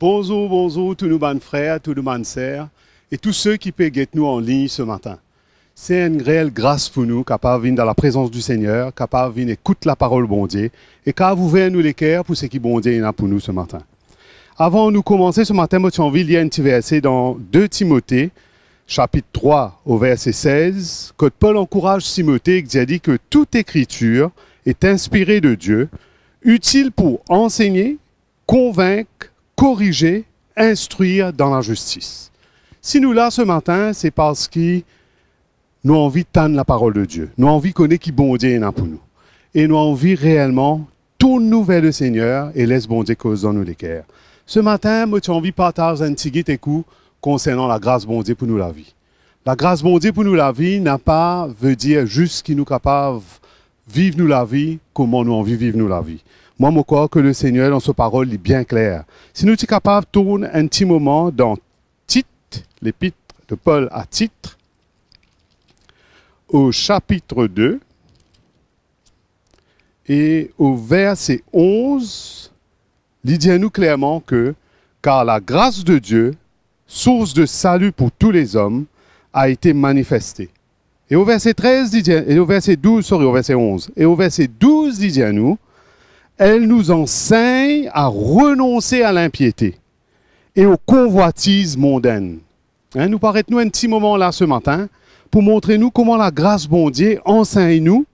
Bonjour, bonjour, tous nos bons frères, tous nos bonnes sœurs et tous ceux qui peuvent nous en ligne ce matin. C'est une réelle grâce pour nous, capable venir dans la présence du Seigneur, capable venir écouter la parole bon Dieu et capable ouvrir nous les cœurs pour ce qui bon Dieu a pour nous ce matin. Avant de nous commencer ce matin, moi, envie de lire un petit verset dans 2 Timothée, chapitre 3, au verset 16, que Paul encourage Timothée qui a dit que toute écriture est inspirée de Dieu, utile pour enseigner, convaincre, corriger, instruire dans la justice. Si nous là ce matin, c'est parce que nous avons envie de tendre la parole de Dieu. Nous avons envie de connaître qui bon Dieu pour nous. Et nous avons envie réellement tout nouvel le Seigneur et laisse bon Dieu cause dans nous cœurs. Ce matin, moi, j'ai envie de partager un petit concernant la grâce bon Dieu pour nous la vie. La grâce bon Dieu pour nous la vie n'a pas veut dire juste qu'il nous capable vivre nous la vie, comment nous envie vivre nous la vie. Moi, je crois que le Seigneur, dans sa parole, est bien clair. Si nous sommes capables de tourner un petit moment dans Tite, l'épître de Paul à Titre, au chapitre 2 et au verset 11, il dit à nous clairement que, car la grâce de Dieu, source de salut pour tous les hommes, a été manifestée. Et au verset 13, dit, et au verset 12, sorry, au verset 11, et au verset 12, dit à nous, elle nous enseigne à renoncer à l'impiété et aux convoitises mondaines. Hein, nous paraît-nous un petit moment là ce matin pour montrer nous comment la grâce bon enseigne nous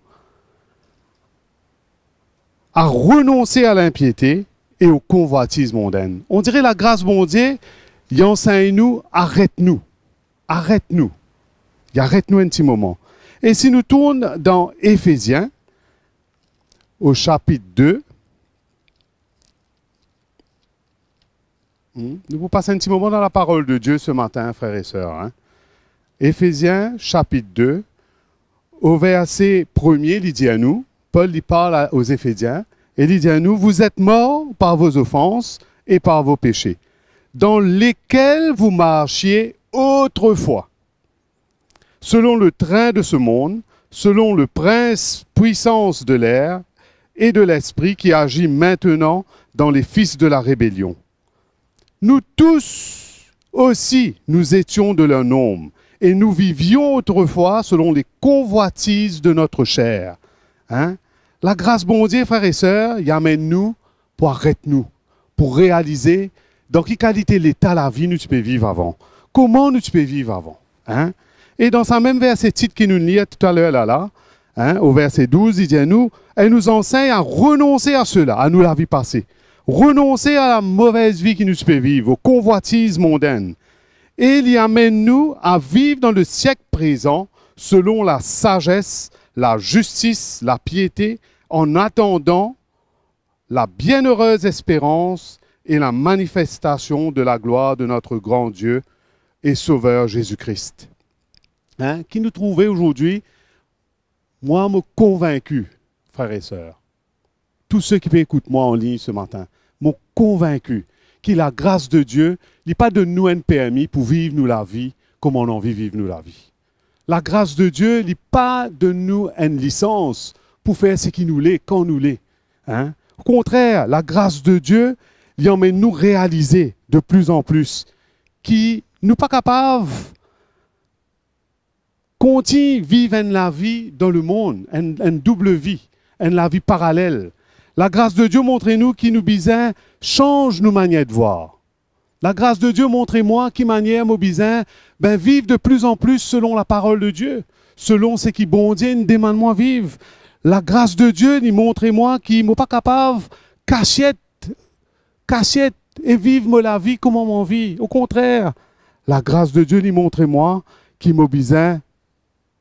à renoncer à l'impiété et aux convoitises mondaines. On dirait la grâce bon il enseigne nous, arrête-nous, arrête-nous, arrête-nous un petit moment. Et si nous tournons dans Éphésiens, au chapitre 2, Hmm? Nous vous passons un petit moment dans la parole de Dieu ce matin, frères et sœurs. Hein. Éphésiens chapitre 2, au verset 1 il dit à nous, Paul y parle aux Éphésiens, et il dit à nous, vous êtes morts par vos offenses et par vos péchés, dans lesquels vous marchiez autrefois, selon le train de ce monde, selon le prince puissance de l'air et de l'esprit qui agit maintenant dans les fils de la rébellion nous tous aussi, nous étions de leur nombre, et nous vivions autrefois selon les convoitises de notre chair. Hein? La grâce bon Dieu, frères et sœurs, y amène-nous pour arrêter nous, pour réaliser dans quelle qualité l'état la vie nous peux vivre avant. Comment nous peux vivre avant. Hein? Et dans ce même verset titre qui nous lit tout à l'heure là, là hein, au verset 12, il dit à nous, elle nous enseigne à renoncer à cela, à nous la vie passée renoncer à la mauvaise vie qui nous fait vivre, aux convoitises mondaines. Et il y amène nous à vivre dans le siècle présent selon la sagesse, la justice, la piété, en attendant la bienheureuse espérance et la manifestation de la gloire de notre grand Dieu et Sauveur Jésus-Christ. Hein? Qui nous trouvait aujourd'hui, moi, me convaincu, frères et sœurs, tous ceux qui écouter moi en ligne ce matin, m'ont convaincu que la grâce de Dieu n'est pas de nous un permis pour vivre nous la vie comme on a envie de vivre nous la vie. La grâce de Dieu n'est pas de nous une licence pour faire ce qui nous l'est, quand nous l'est. Hein? Au contraire, la grâce de Dieu, il emmène nous réaliser de plus en plus qui nous pas capables continuer vivre la vie dans le monde, une, double vie, une la vie parallèle. La grâce de Dieu, montrez-nous qui nous bisin, change nos manières de voir. La grâce de Dieu, montrez-moi qui manière bisins, ben vivre de plus en plus selon la parole de Dieu, selon ce qui bon Dieu nous demande-moi vivre. La grâce de Dieu, ni montrez-moi qui n'est pas capable, cachette, cachette, et vivre la vie comme on vit. Au contraire, la grâce de Dieu, ni montrez-moi qui bisin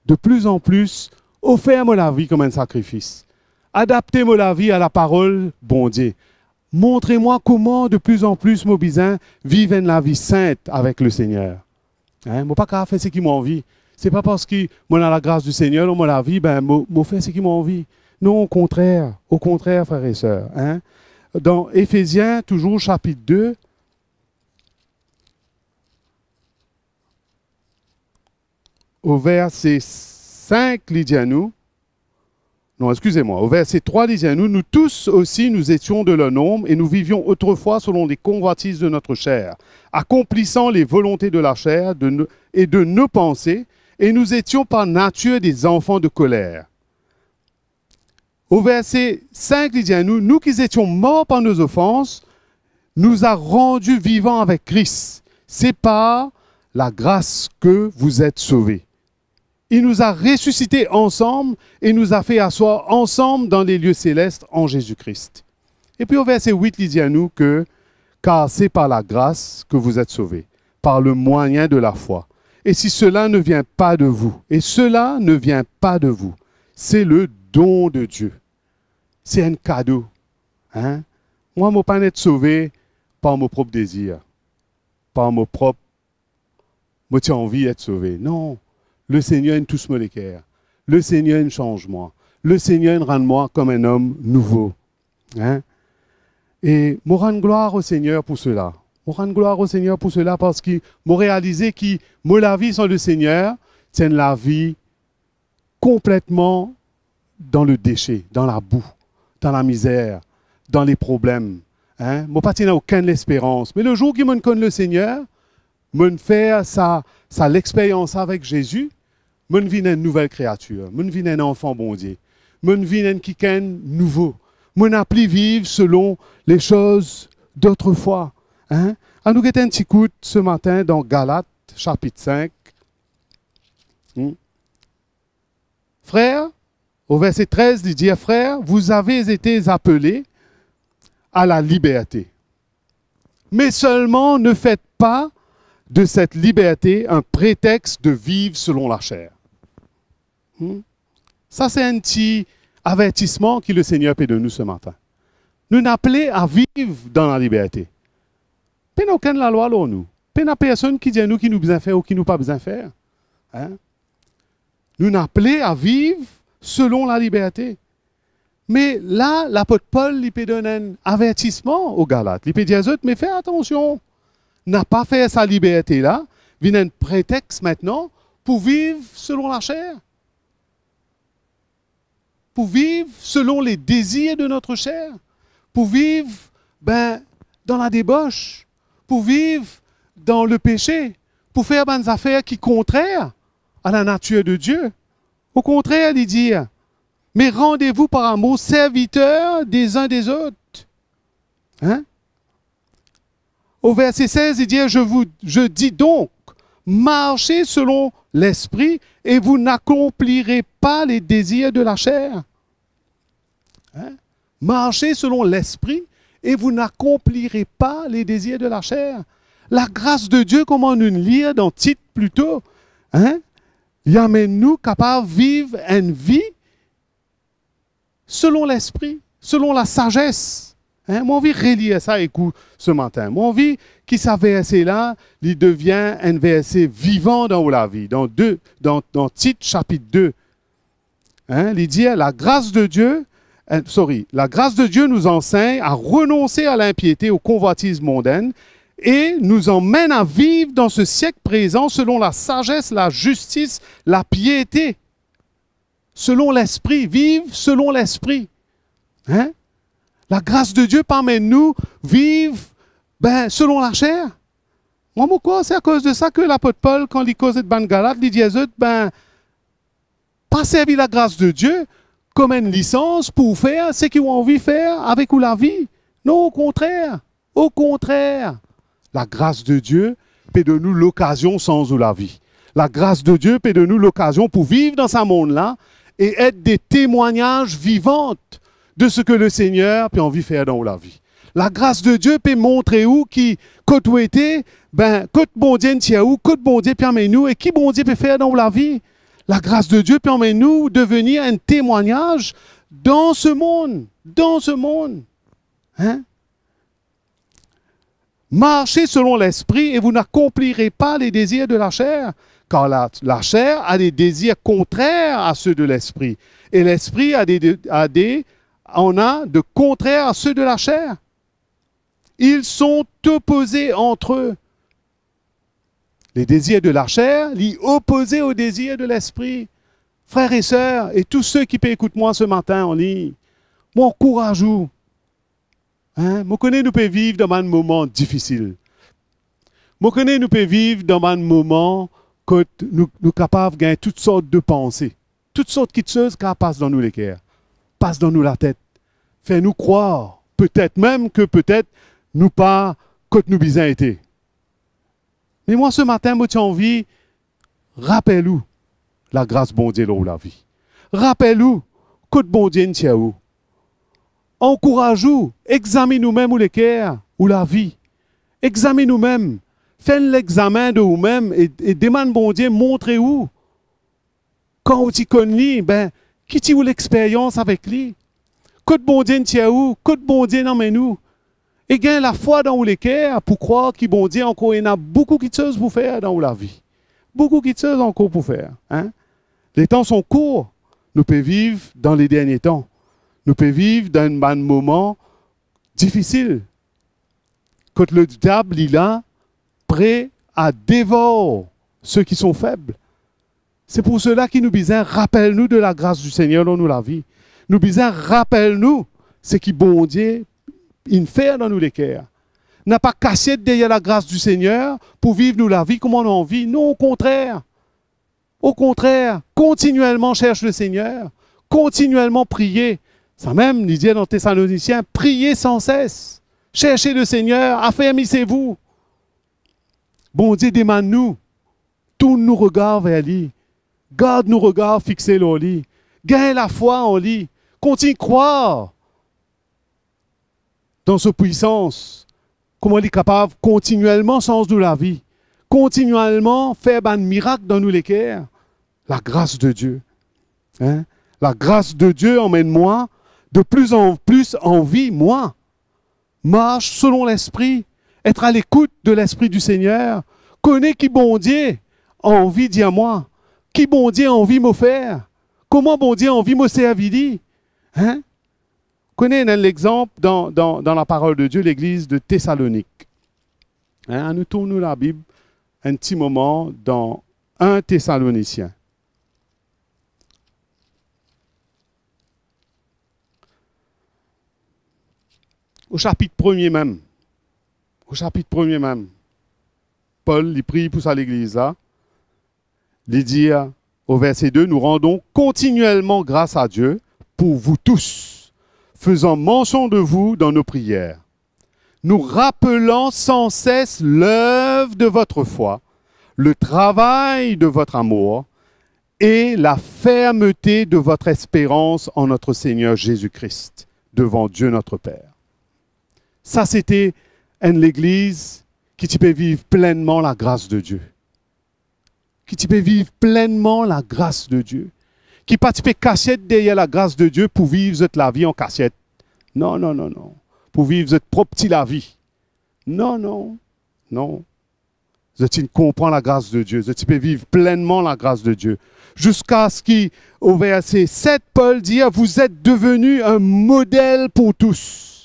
de plus en plus, offert-moi la vie comme un sacrifice. Adaptez-moi la vie à la parole, bon Dieu. Montrez-moi comment de plus en plus mon vivent la vie sainte avec le Seigneur. Hein? Moi, pas faire ce qui m'a envie. C'est pas parce que moi, la grâce du Seigneur, moi, la vie, ben, moi, fait ce qui m'a envie. Non, au contraire. Au contraire, frères et sœurs. Hein? Dans Éphésiens, toujours chapitre 2, au verset 5, Lydia nous, non, excusez-moi, au verset 3, il dit à nous, nous tous aussi, nous étions de leur nombre et nous vivions autrefois selon les convoitises de notre chair, accomplissant les volontés de la chair et de nos pensées, et nous étions par nature des enfants de colère. Au verset 5, il dit à nous, nous qui étions morts par nos offenses, nous a rendus vivants avec Christ. C'est par la grâce que vous êtes sauvés. Il nous a ressuscités ensemble et nous a fait asseoir ensemble dans les lieux célestes en Jésus-Christ. Et puis au verset 8, il dit à nous que, car c'est par la grâce que vous êtes sauvés, par le moyen de la foi. Et si cela ne vient pas de vous, et cela ne vient pas de vous, c'est le don de Dieu. C'est un cadeau. Hein? Moi, je ne pas être sauvé par mon propre désir, par mon propre... Moi, j'ai envie d'être sauvé. Non, le Seigneur les cœurs. Le Seigneur change-moi. Le Seigneur rend moi comme un homme nouveau. Hein? Et je rends gloire au Seigneur pour cela. Je rends gloire au Seigneur pour cela parce qu'il m'a réalisé que la vie sans le Seigneur, c'est la vie complètement dans le déchet, dans la boue, dans la misère, dans les problèmes. Hein? Moi, pas aucune espérance. Mais le jour qu'il me connaît le Seigneur, me faire sa, sa l'expérience avec Jésus, je vis une nouvelle créature. Je vis un enfant bon Dieu. Je vis un quelqu'un nouveau. Je n'appelle vivre selon les choses d'autrefois. Hein? Nous un petit coup ce matin dans Galates, chapitre 5. Hmm? Frère, au verset 13, il dit, frère, vous avez été appelés à la liberté. Mais seulement ne faites pas de cette liberté un prétexte de vivre selon la chair. Hmm? Ça, c'est un petit avertissement que le Seigneur peut nous ce matin. Nous n'appelons à vivre dans la liberté. Pas aucune la loi, là, nous. Pas personne qui dit nous qui nous besoin faire ou qui nous pas besoin faire. Hein? Nous n'appelons à vivre selon la liberté. Mais là, l'apôtre Paul, il peut donner un avertissement aux Galates. Il peut dire mais fais attention. N'a pas fait sa liberté là. Vient un prétexte maintenant pour vivre selon la chair pour vivre selon les désirs de notre chair, pour vivre ben, dans la débauche, pour vivre dans le péché, pour faire des affaires qui contraires à la nature de Dieu. Au contraire, il dit, mais rendez-vous par amour serviteurs des uns des autres. Hein? Au verset 16, il dit, je vous je dis donc, marchez selon l'esprit et vous n'accomplirez pas les désirs de la chair. Hein? Marchez selon l'esprit et vous n'accomplirez pas les désirs de la chair. La grâce de Dieu, comme on nous lit dans titre plutôt, hein? il amène nous capables de vivre une vie selon l'esprit, selon la sagesse. Hein? Mon vie relire ça écoute ce matin. Mon vie qui ça verset-là, il devient un verset vivant dans la vie. Dans, deux, dans, dans Tite chapitre 2, hein? il dit la grâce de Dieu, euh, sorry, la grâce de Dieu nous enseigne à renoncer à l'impiété, aux convoitises mondaines et nous emmène à vivre dans ce siècle présent selon la sagesse, la justice, la piété. Selon l'esprit, vivre selon l'esprit. Hein? La grâce de Dieu permet nous vivre ben, selon la chair. Moi, pourquoi c'est à cause de ça que l'apôtre Paul, quand il causait de Bangalat, il disait, ben, pas servir la grâce de Dieu comme une licence pour faire ce qu'ils ont envie de faire avec ou la vie. Non, au contraire. Au contraire. La grâce de Dieu peut de nous l'occasion sans ou la vie. La grâce de Dieu peut de nous l'occasion pour vivre dans ce monde-là et être des témoignages vivants de ce que le Seigneur peut envie faire dans la vie. La grâce de Dieu peut montrer où qui, côté où était, ben, côté bon Dieu, où, côté bon Dieu permet nous, et qui bon Dieu peut faire dans la vie. La grâce de Dieu permet nous de devenir un témoignage dans ce monde, dans ce monde. Hein? Marchez selon l'esprit et vous n'accomplirez pas les désirs de la chair, car la, chair a des désirs contraires à ceux de l'esprit. Et l'esprit a des, a des, en a de contraires à ceux de la chair. Ils sont opposés entre eux. Les désirs de la chair, les opposés aux désirs de l'esprit. frères et sœurs, et tous ceux qui écoutent moi ce matin en ligne, moi, encourage-vous. Hein? Moi, connais, nous pouvons vivre dans un moment difficile. Moi, connais, nous pouvons vivre dans un moment que nous sommes capables de gagner toutes sortes de pensées, toutes sortes de choses qui passent dans nous les passent dans nous la tête. Fais-nous croire, peut-être même que peut-être nous pas que nous bisons été. Mais moi, ce matin, moi, j'ai envie, rappelle-nous la grâce bon Dieu dans la vie. Rappelle-nous que bon Dieu nous Encourage-nous, examine nous-mêmes ou cœurs ou la vie. Examine nous-mêmes. Fais l'examen de nous-mêmes et, demande bon Dieu, montrez-vous. Quand tu connais, ben, qui tu l'expérience avec lui? Que de bon Dieu où? Que de bon Dieu non nous? Et gagne la foi dans les cœurs pour croire qu'il bon Dieu encore, il y beaucoup de choses pour faire dans la vie. Beaucoup de choses encore pour faire. Hein? Les temps sont courts. Nous pouvons vivre dans les derniers temps. Nous pouvons vivre dans un moment difficile. Quand le diable est là, prêt à dévorer ceux qui sont faibles. C'est pour cela qu'il nous disait, rappelle-nous de la grâce du Seigneur dans nous la vie. Nous disait, rappelle-nous ce qui bon Dieu il fait dans nous les cœurs. N'a pas cassé derrière la grâce du Seigneur pour vivre nous la vie comme on en vit. Non, au contraire. Au contraire, continuellement cherche le Seigneur, continuellement prier. Ça même, il dit dans Thessaloniciens, priez sans cesse. Cherchez le Seigneur, affermissez-vous. Bon Dieu demande-nous, tourne nos regards vers lui. Garde nos regards fixés sur lui. Gagne la foi en lui. Continue à croire dans sa puissance. Comment il est capable continuellement sens de la vie. Continuellement faire un miracle dans nous cœurs. La grâce de Dieu. Hein? La grâce de Dieu emmène-moi de plus en plus en vie, moi. Marche selon l'esprit, être à l'écoute de l'esprit du Seigneur. Connais qui bon Dieu envie dire moi. Qui bon Dieu a envie de faire? Comment bon Dieu a envie de servir. Hein? Connais l'exemple dans, dans, la parole de Dieu, l'église de Thessalonique. Hein? Nous tournons la Bible un petit moment dans un Thessalonicien. au chapitre premier même, au chapitre premier même, Paul, il prie pour ça l'église là. Il dit au verset 2, nous rendons continuellement grâce à Dieu pour vous tous, faisant mention de vous dans nos prières, nous rappelant sans cesse l'œuvre de votre foi, le travail de votre amour et la fermeté de votre espérance en notre Seigneur Jésus-Christ devant Dieu notre Père. Ça, c'était une église qui peut vivre pleinement la grâce de Dieu. Qui peut vivre pleinement la grâce de Dieu. Qui pas peut cachette derrière la grâce de Dieu pour vivre la vie en cachette. Non, non, non, non. Pour vivre votre propre la vie. Non, non, non. Vous comprend la grâce de Dieu. Vous peux vivre pleinement la grâce de Dieu. Jusqu'à ce qu'au verset 7, Paul dit, vous êtes devenu un modèle pour tous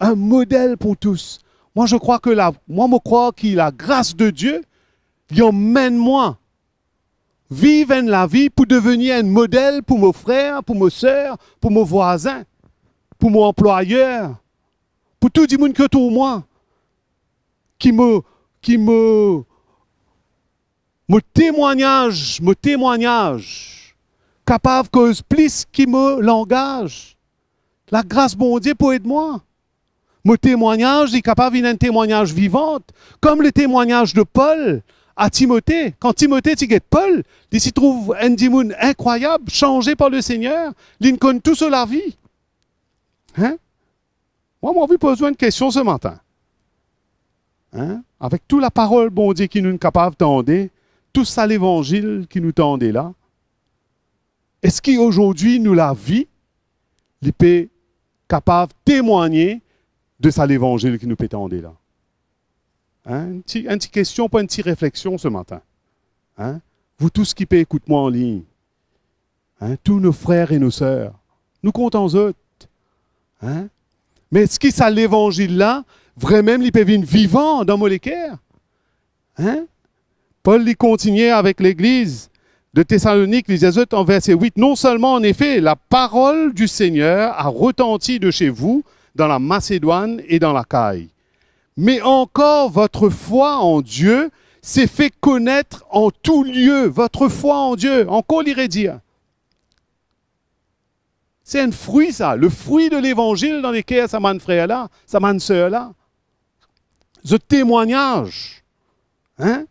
un modèle pour tous. Moi, je crois que la, moi, je crois que la grâce de Dieu, il emmène moi vivre la vie pour devenir un modèle pour mes frères, pour mes soeurs, pour mes voisins, pour mon employeur, pour tout le monde que tout moi, qui me, qui me, me témoignage, me témoignage, capable que plus qui me langage. La grâce bon Dieu pour aider moi. Mon témoignage est capable d'un témoignage vivant, comme le témoignage de Paul à Timothée. Quand Timothée dit Paul, il s'y trouve un démon incroyable, changé par le Seigneur. Connaît tout sur la vie. Hein? Moi, j'ai besoin de questions ce matin. Hein? Avec toute la parole, bon Dieu, qui nous est capable d'entendre, tout ça l'évangile qui nous tendait là. Est-ce qu'aujourd'hui, nous la vie, peut capable de témoigner de ça l'évangile qui nous pétendait là? Hein? Une petite question, pas une petite réflexion ce matin. Hein? Vous tous qui pouvez écouter moi en ligne, hein? tous nos frères et nos sœurs, nous comptons eux. Hein? Mais est-ce que ça l'évangile là, vraiment, il peut vivant dans mon Hein? Paul il continuait avec l'Église de Thessalonique, les autres en verset 8, non seulement en effet, la parole du Seigneur a retenti de chez vous, dans la Macédoine et dans la Caille, mais encore votre foi en Dieu s'est fait connaître en tout lieu, votre foi en Dieu. Encore l'irait dire? C'est un fruit, ça, le fruit de l'évangile dans lequel ça m'a frère là, ça sœur là. Ce témoignage. Hein?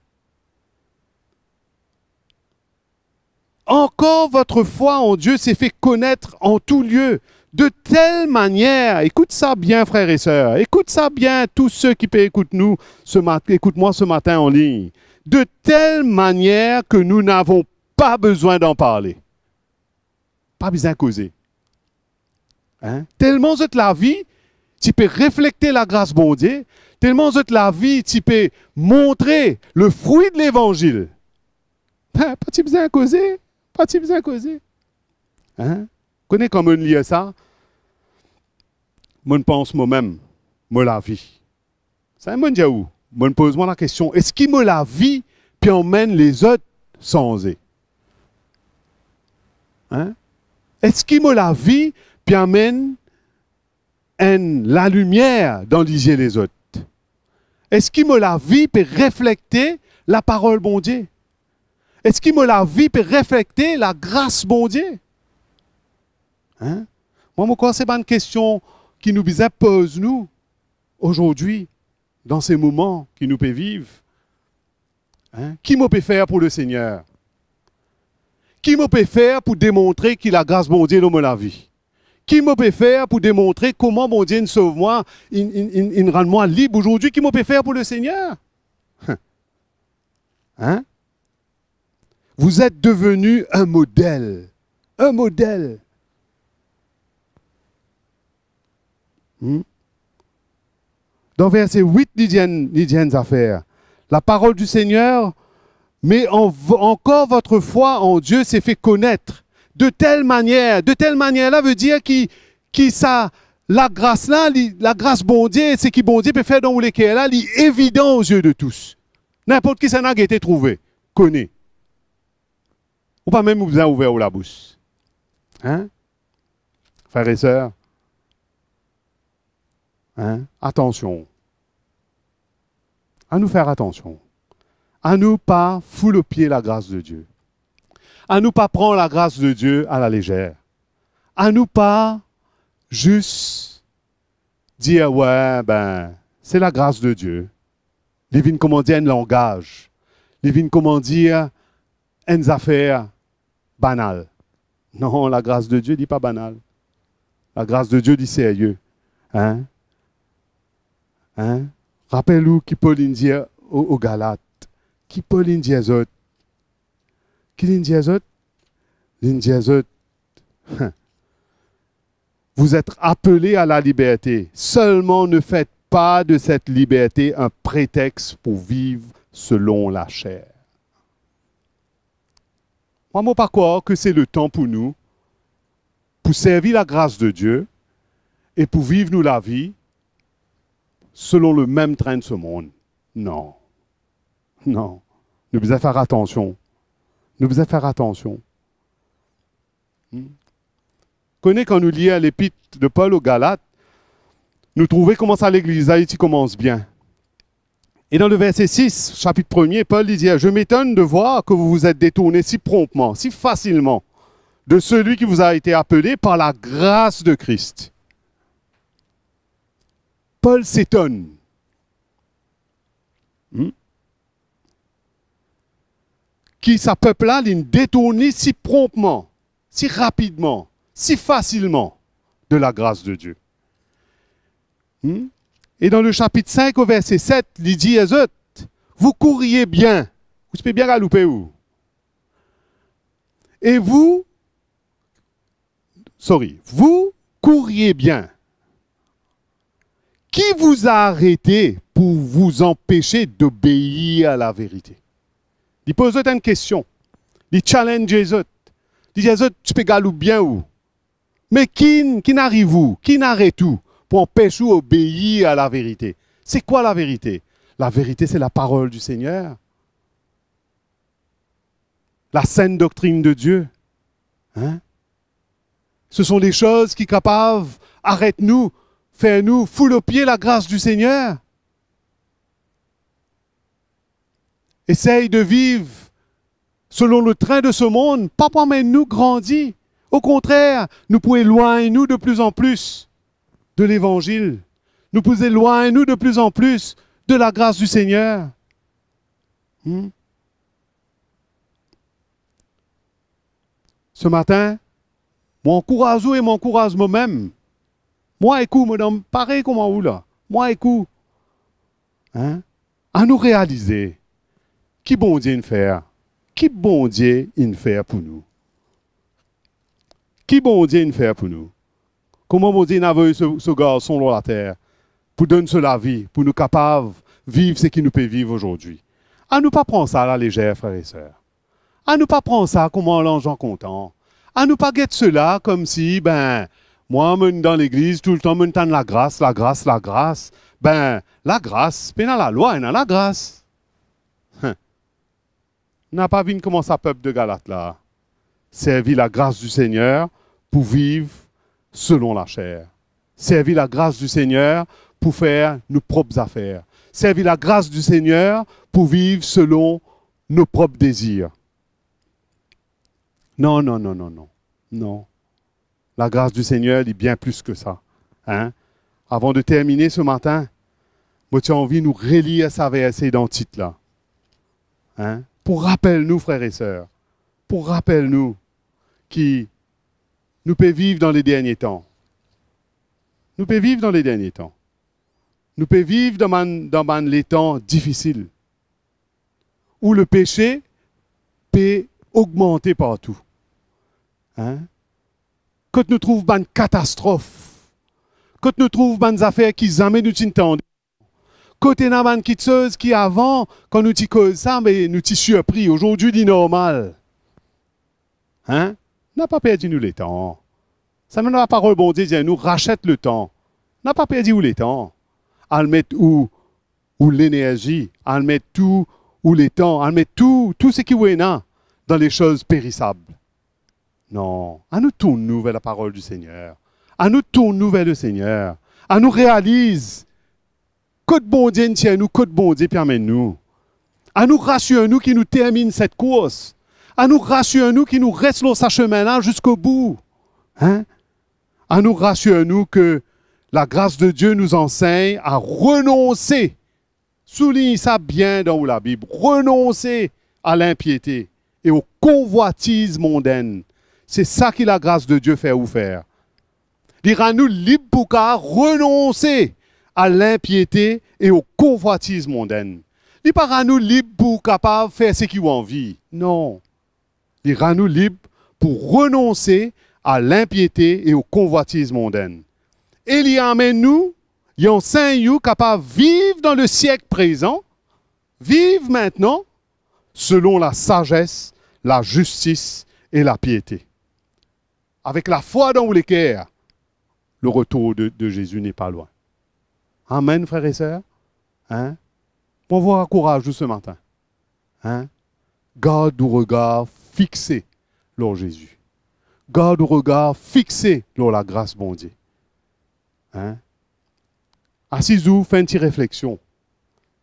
Encore votre foi en Dieu s'est fait connaître en tout lieu. De telle manière, écoute ça bien, frères et sœurs, écoute ça bien, tous ceux qui écoutent nous ce écoute-moi ce matin en ligne. De telle manière que nous n'avons pas besoin d'en parler. Pas besoin de causer. Hein? Tellement de la vie, tu peux refléter la grâce bon Dieu, tellement de la vie, tu peux montrer le fruit de l'évangile. Ben, pas besoin de causer? Pas-tu besoin causer? Hein? Connais comment on lit ça? Moi, pense moi-même, moi la vie. Ça me où? Moi, pose-moi la question, est-ce qu'il me la vie puis emmène les autres sans eux? Hein? Est-ce qu'il me la vie puis emmène la lumière dans les les autres? Est-ce qu'il me la vie peut refléter la parole bon Dieu? Est-ce qu'il me la vie pour refléter la grâce bon Dieu? Hein? Moi, je crois que c'est une question qui nous pose nous aujourd'hui, dans ces moments qui nous peut vivre. Hein? Qui me peut faire pour le Seigneur? Qui me peut faire pour démontrer que la grâce bon Dieu dans la vie? Qui me peut faire pour démontrer comment bon Dieu nous sauve moi, il, il, rend moi libre aujourd'hui? Qui me peut faire pour le Seigneur? Hein? Vous êtes devenu un modèle. Un modèle. Hmm? Dans verset 8, Lydienne affaires. La parole du Seigneur, mais encore votre foi en Dieu s'est fait connaître. De telle manière, de telle manière-là veut dire qui, qui la grâce là, la grâce bon Dieu, c'est qui bon Dieu peut faire dans les là, est évident aux yeux de tous. N'importe qui ça n'a été trouvé, connaît. Ou pas même vous avez ouvert la bouche. Hein? Frères et sœurs, hein? attention. À nous faire attention. À nous pas pied la grâce de Dieu. À nous pas prendre la grâce de Dieu à la légère. À nous pas juste dire, ouais, ben, c'est la grâce de Dieu. Dire un langage. Comment dire une affaire banal. Non, la grâce de Dieu dit pas banal. La grâce de Dieu dit sérieux. Hein? Hein? Rappelez-vous qui peut dire aux, aux, Galates. Qui peut dire aux autres? Qui dit aux autres? Vous êtes appelés à la liberté. Seulement ne faites pas de cette liberté un prétexte pour vivre selon la chair. Moi, je que c'est le temps pour nous, pour servir la grâce de Dieu et pour vivre nous la vie selon le même train de ce monde. Non. Non. Nous devons faire attention. Nous devons faire attention. Hmm? Connais quand nous lisons l'épître de Paul aux Galates, nous trouvons comment ça l'Église Haïti commence bien. Et dans le verset 6, chapitre 1er, Paul dit, je m'étonne de voir que vous vous êtes détourné si promptement, si facilement de celui qui vous a été appelé par la grâce de Christ. Paul s'étonne. Hmm? Qui sa peuple-là, si promptement, si rapidement, si facilement de la grâce de Dieu. Hmm? Et dans le chapitre 5 au verset 7, il dit vous courriez bien. Vous pouvez bien galouper où? Et vous, sorry, vous courriez bien. Qui vous a arrêté pour vous empêcher d'obéir à la vérité? Il pose une question. Il challenge les autres. Il dit, tu peux bien où Mais qui, qui n'arrive où? Qui n'arrête où pour empêcher d'obéir à la vérité? C'est quoi la vérité? La vérité, c'est la parole du Seigneur. la saine doctrine de Dieu. Hein? Ce sont des choses qui capables, arrête-nous, fais-nous, foule au pied la grâce du Seigneur. Essaye de vivre selon le train de ce monde, pas pour nous grandir. Au contraire, nous pouvons éloigner nous de plus en plus de l'Évangile. Nous pouvons éloigner nous de plus en plus de la grâce du Seigneur. Hmm? Ce matin, mon courage et mon courage moi-même. Moi, madame, pareil comment vous là. Moi, écoute. Hein? À nous réaliser qui bon Dieu nous faire. Qui bon Dieu il fait pour nous. Qui bon Dieu il fait pour nous. Comment bon Dieu n'a vu ce, ce garçon sur la terre pour donner la vie, pour nous capables de vivre ce qui nous peut vivre aujourd'hui. À nous pas prendre ça à la légère, frères et sœurs. À nous pas prendre ça comme un l'ange content. À nous pas guetter cela comme si, ben, moi, dans l'église, tout le temps, je la grâce, la grâce, la grâce. Ben, la grâce, puis dans la loi, a la grâce. Hein. N'a pas vu comment ça peuple de Galate là. Servi la grâce du Seigneur pour vivre selon la chair. Servir la grâce du Seigneur pour faire nos propres affaires. Servir la grâce du Seigneur pour vivre selon nos propres désirs. Non, non, non, non, non. Non. La grâce du Seigneur est bien plus que ça. Hein? Avant de terminer ce matin, moi, tu as envie de nous relire sa verset dans titre là. Hein? Pour rappel-nous, frères et sœurs. Pour rappel-nous qui nous peut vivre dans les derniers temps. Nous peut vivre dans les derniers temps. Nous peut vivre dans, les temps difficiles, où le péché peut augmenter partout. Hein? Quand nous trouvons une catastrophe, quand nous trouvons des affaires qui jamais nous nous avons quelque chose qui avant, quand nous disons ça, mais nous t'y surpris, aujourd'hui, dit normal. Hein? n'a pas perdu nous les temps. Ça ne va pas rebondir, nous rachète le temps. N'a pas perdu où les temps? À le mettre où, où l'énergie, à le mettre tout, où les temps, à tout, tout ce qui est dans les choses périssables. Non, à nous tourner vers la parole du Seigneur. À nous tourner vers le Seigneur. À nous réalise que bon Dieu tient nous, que de bon Dieu permet nous. À nous rassurer nous qui nous termine cette course à nous rassurer nous qui nous reste dans sa chemin-là jusqu'au bout. Hein? À nous rassurer nous que la grâce de Dieu nous enseigne à renoncer. Souligne ça bien dans la Bible. Renoncer à l'impiété et aux convoitises mondaines. C'est ça que la grâce de Dieu fait ou faire. Il rend nous libres pour renoncer à l'impiété et aux convoitises mondaines. Il pas nous libres pour capable faire ce qu'il a envie. Non. Il rend nous libres pour renoncer à l'impiété et aux convoitises mondaines. Et amène nous, il enseigne nous capables de vivre dans le siècle présent, vivre maintenant selon la sagesse, la justice et la piété. Avec la foi dans l'équerre, le retour de, Jésus n'est pas loin. Amen, frères et sœurs. Hein? On voir courage ce matin. Hein? Garde le regard fixé sur Jésus. Garde le regard fixé sur la grâce bon Dieu. Hein? Assisez-vous, faites une petite réflexion.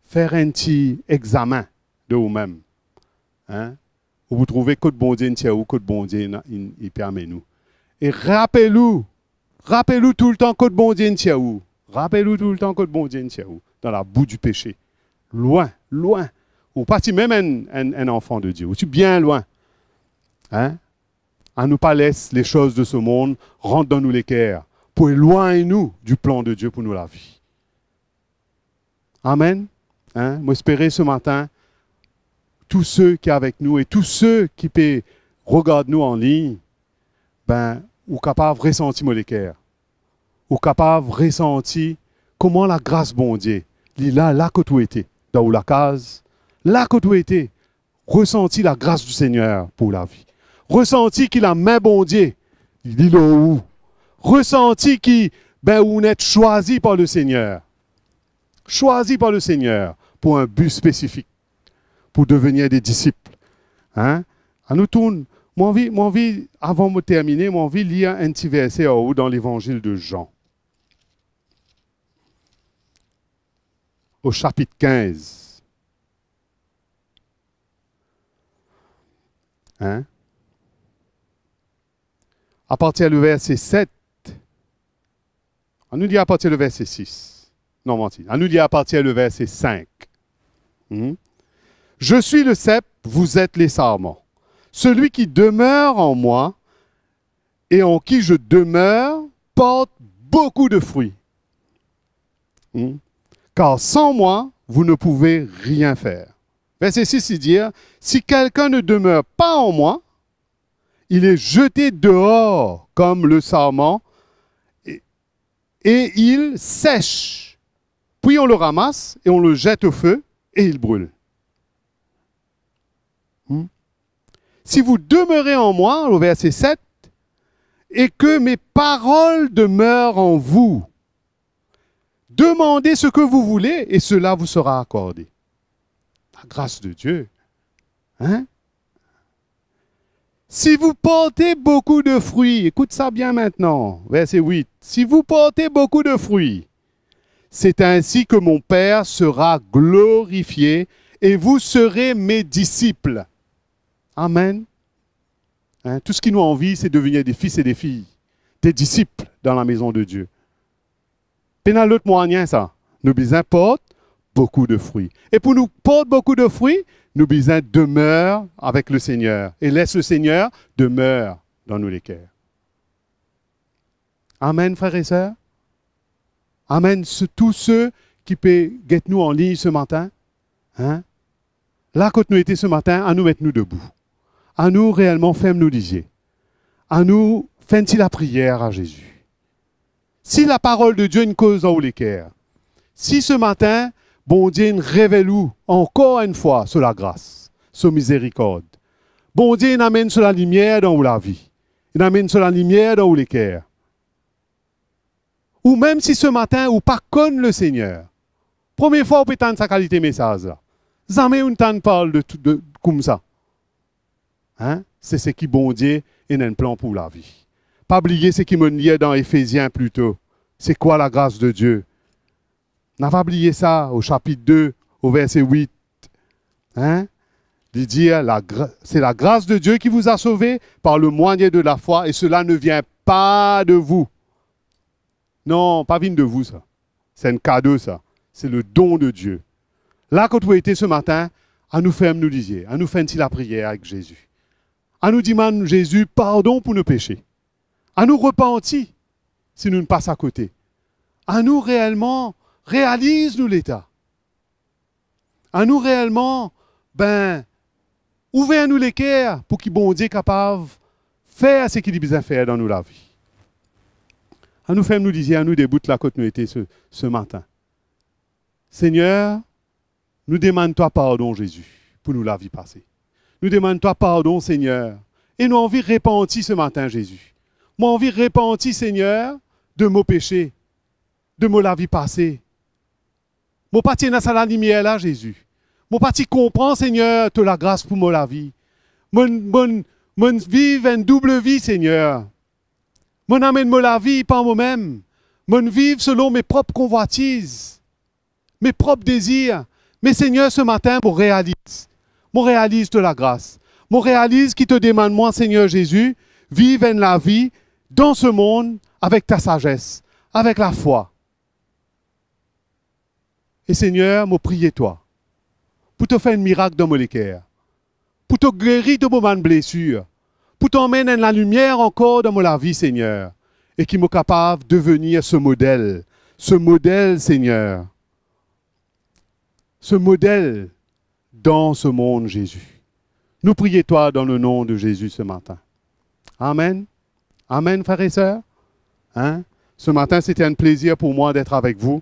Faire un petit examen de vous-même. Hein? Vous trouvez que bon Dieu ou que bon Dieu il, permet nous. Et rappelez-vous, rappelez-vous tout le temps que bon Dieu où? Rappelez-vous tout le temps que bon Dieu où? Dans la boue du péché. Loin, loin. Ou parti même un, enfant de Dieu. Ou tu bien loin. Hein? À nous pas laisser les choses de ce monde rentrent dans nous l'équerre pour éloigner nous du plan de Dieu pour nous la vie. Amen. Hein? Moi, espérer ce matin, tous ceux qui sont avec nous et tous ceux qui regarder nous en ligne, ben, ou capables de ressentir l'équerre. Ou capables de ressentir comment la grâce bon Dieu, là, là que tu étais, dans la case, là que tu étais, ressenti la grâce du Seigneur pour la vie ressenti qu'il a main bon Dieu. Il où? Ressenti qu'il, ben, vous êtes choisi par le Seigneur. Choisi par le Seigneur pour un but spécifique, pour devenir des disciples. Hein? À nous. Avant de terminer, moi, envie lire un petit verset en haut dans l'évangile de Jean. Au chapitre 15. Hein? À partir du verset 7, on nous dit à partir du verset 6. Non, menti. On nous dit à partir du verset 5. Hmm? Je suis le cep, vous êtes les sarments. Celui qui demeure en moi et en qui je demeure porte beaucoup de fruits. Hmm? Car sans moi, vous ne pouvez rien faire. Verset 6, il dit, si quelqu'un ne demeure pas en moi, il est jeté dehors comme le sarment et, et il sèche. Puis on le ramasse et on le jette au feu et il brûle. Si vous demeurez en moi, au verset 7, et que mes paroles demeurent en vous, demandez ce que vous voulez et cela vous sera accordé. Grâce de Dieu. Hein? Si vous portez beaucoup de fruits, écoute ça bien maintenant, verset 8, si vous portez beaucoup de fruits, c'est ainsi que mon Père sera glorifié et vous serez mes disciples. Amen. Hein, tout ce qui nous envie, c'est devenir des fils et des filles, des disciples dans la maison de Dieu. Pénal l'autre moyen, ça. Nous besoin porte beaucoup de fruits. Et pour nous porter beaucoup de fruits, nous besoin demeure avec le Seigneur. Et laisse le Seigneur demeure dans nos cœurs. Amen, frères et sœurs. Amen. Tous ceux qui peuvent guetter nous en ligne ce matin. Hein? Là, quand nous étions ce matin, à nous mettre nous debout. À nous réellement faire nous disiez. À nous faire la prière à Jésus? Si la parole de Dieu une cause dans cœurs, si ce matin, bon Dieu nous révèle encore une fois sur la grâce, sur miséricorde. Bon Dieu nous amène sur la lumière dans la vie. Il amène sur la lumière dans cœurs. Ou même si ce matin, ou pas le Seigneur. Première fois, on peut entendre sa qualité message. Jamais on ne parle de, de, comme ça. Hein? C'est ce qui bon Dieu et un plan pour la vie. Pas oublier ce qui me liait dans Éphésiens plus tôt. C'est quoi la grâce de Dieu? N'a pas oublié ça au chapitre 2, au verset 8. Hein? C'est la grâce de Dieu qui vous a sauvé par le moyen de la foi et cela ne vient pas de vous. Non, pas vine de vous, ça. C'est un cadeau, ça. C'est le don de Dieu. Là, quand vous été ce matin, à nous faire nous disiez, à nous faire la prière avec Jésus. À nous demander, Jésus, pardon pour nos péchés. À nous repentir si nous ne passons à côté. À nous réellement, réalise-nous l'état. À nous réellement, ben, ouvrez-nous les cœurs pour qu'il bon Dieu capable de faire ce qu'il a besoin faire dans nous la vie. À nous faire nous dire, à nous des bouts la côte nous était ce, ce matin. Seigneur, nous demandons-toi pardon, Jésus, pour nous la vie passée. Nous demandons-toi pardon, Seigneur. Et nous envie de repentir ce matin, Jésus. Moi, envie repentir, Seigneur, de mon péché, de mon la vie passée. Mon parti dans la lumière là, Jésus. Mon parti comprend, Seigneur, toute la grâce pour mon la vie. Mon, mon, vivre une double vie, Seigneur. Mon amène moi la vie par moi-même. Mon vivre selon mes propres convoitises, mes propres désirs. Mais Seigneur, ce matin, mon réalise. Mon réalise de la grâce. Mon réalise qui te demande, moi, Seigneur Jésus, vive la vie dans ce monde avec ta sagesse, avec la foi. Et Seigneur, me prier toi, pour te faire un miracle dans mon cœur, pour te guérir de mon blessure, pour t'emmener la lumière encore dans ma vie, Seigneur, et qui me capable de devenir ce modèle, ce modèle, Seigneur, ce modèle dans ce monde, Jésus. Nous prions toi dans le nom de Jésus ce matin. Amen. Amen, frères et sœurs. Hein? Ce matin, c'était un plaisir pour moi d'être avec vous.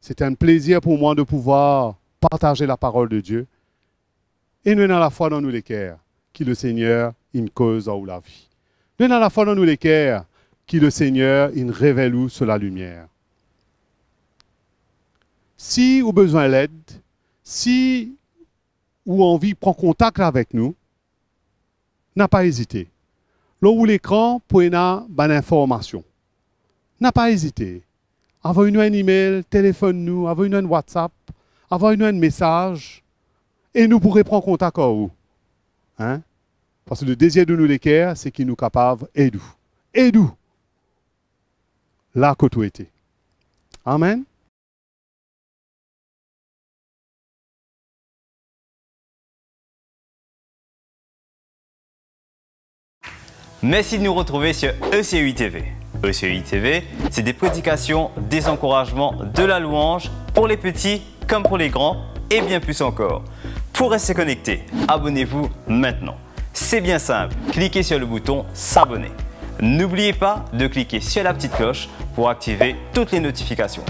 C'était un plaisir pour moi de pouvoir partager la parole de Dieu. Et nous, à la foi dans nous cœurs, qui le Seigneur une cause ou la vie. Nous à la foi dans nous cœurs, qui le Seigneur il révèle où sur la lumière. Si vous besoin d'aide, si ou envie prend contact avec nous, n'a pas hésité. Là où l'écran pour une information. N'a pas hésité. Envoyez-nous un email, téléphone-nous, envoyez-nous un WhatsApp, envoyez-nous un message et nous pourrons prendre contact avec vous. Hein? Parce que le désir de nous l'équerre, c'est qu'il nous capable et nous. Et. Là que tout était. Amen. Merci de nous retrouver sur ECUI TV. ECUI TV, c'est des prédications, des encouragements, de la louange pour les petits comme pour les grands et bien plus encore. Pour rester connecté, abonnez-vous maintenant. C'est bien simple, cliquez sur le bouton s'abonner. N'oubliez pas de cliquer sur la petite cloche pour activer toutes les notifications.